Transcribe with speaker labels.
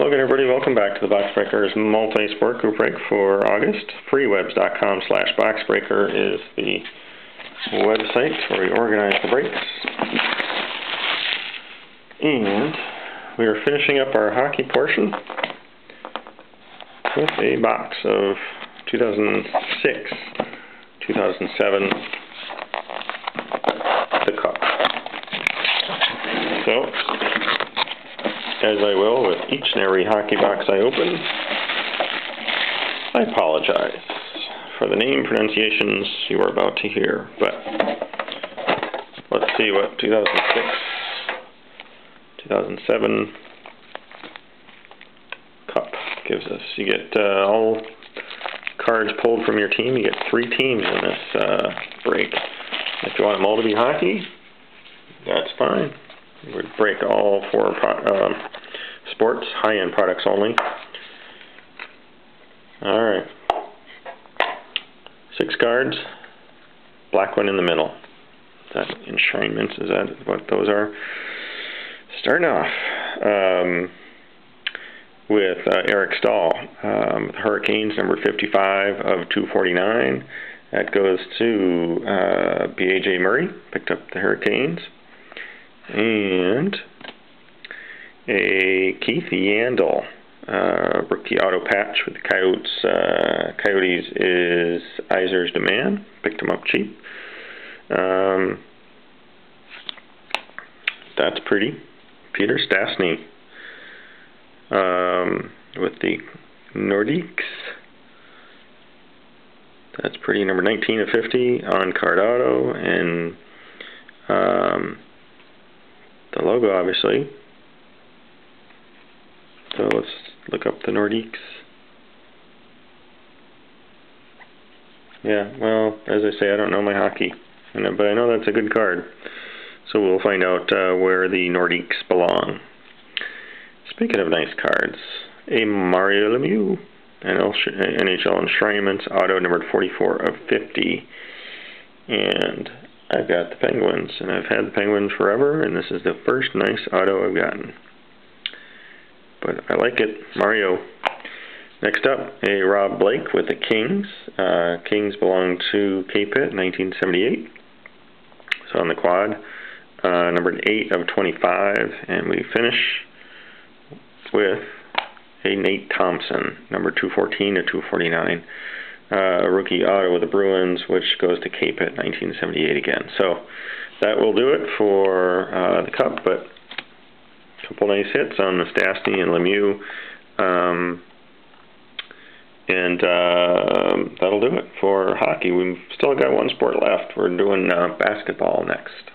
Speaker 1: Hello everybody. Welcome back to the Boxbreakers multi-sport group break for August. Freewebs.com slash boxbreaker is the website where we organize the breaks. And we are finishing up our hockey portion with a box of 2006, 2007 The Cup. So, as I will with each and every hockey box I open. I apologize for the name pronunciations you are about to hear, but let's see what 2006, 2007 Cup gives us. You get uh, all cards pulled from your team. You get three teams in this uh, break. If you want them all to be hockey, that's fine. We break all four uh, sports, high-end products only. Alright. Six cards, black one in the middle. That enshrinements? Is that what those are? Starting off um, with uh, Eric Staal, um, Hurricanes number 55 of 249. That goes to uh, B.A.J. Murray, picked up the Hurricanes. And a Keith Yandle uh, rookie auto patch with the Coyotes. Uh, Coyotes is Yzer's demand. Picked him up cheap. Um, that's pretty. Peter Stastny um, with the Nordiques. That's pretty. Number 19 of 50 on card auto and um, the logo, obviously. So let's look up the Nordiques. Yeah, well, as I say, I don't know my hockey, but I know that's a good card. So we'll find out uh, where the Nordiques belong. Speaking of nice cards, a Mario Lemieux, NHL Enshrinements, auto numbered 44 of 50. And I've got the Penguins, and I've had the Penguins forever, and this is the first nice auto I've gotten. But I like it. Mario. Next up, a Rob Blake with the Kings. Uh, Kings belong to K-Pitt, 1978. So on the quad, uh, numbered 8 of 25, and we finish with a Nate Thompson, number 214 to 249 uh, rookie auto with the Bruins, which goes to Cape at 1978 again. So that will do it for uh, the Cup, but a couple nice hits on Stastny and Lemieux. Um, and uh, that'll do it for hockey. We've still got one sport left. We're doing uh, basketball next.